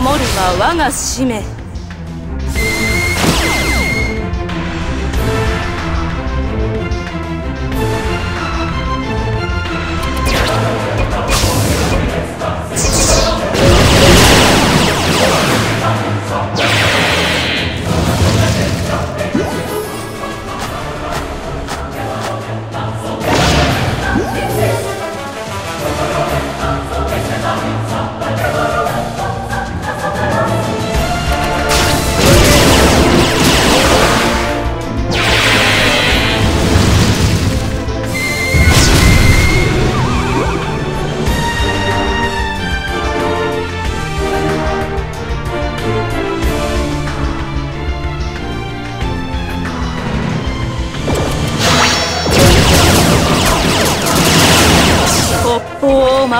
守るは我が使命。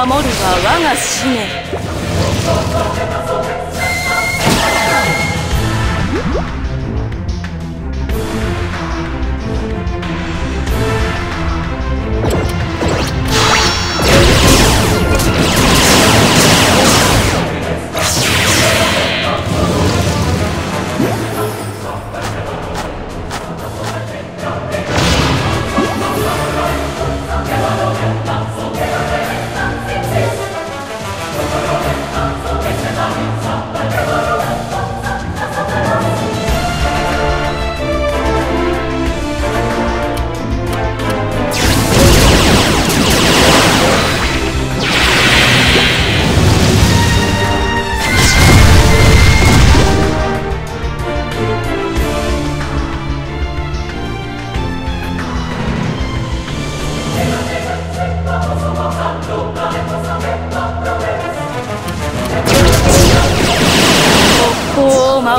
守るは我が使命。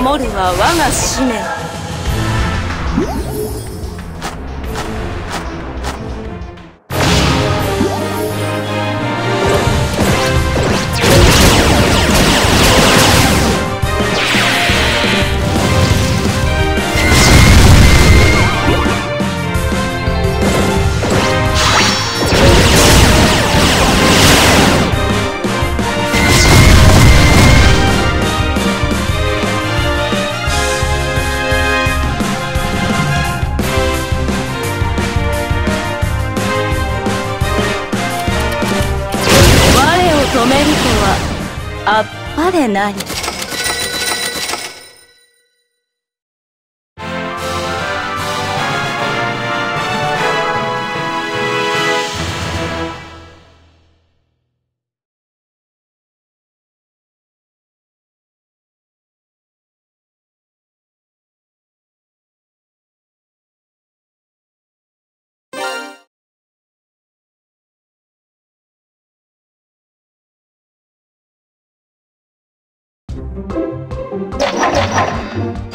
守るは我が使命。あっぱれなり。Bye.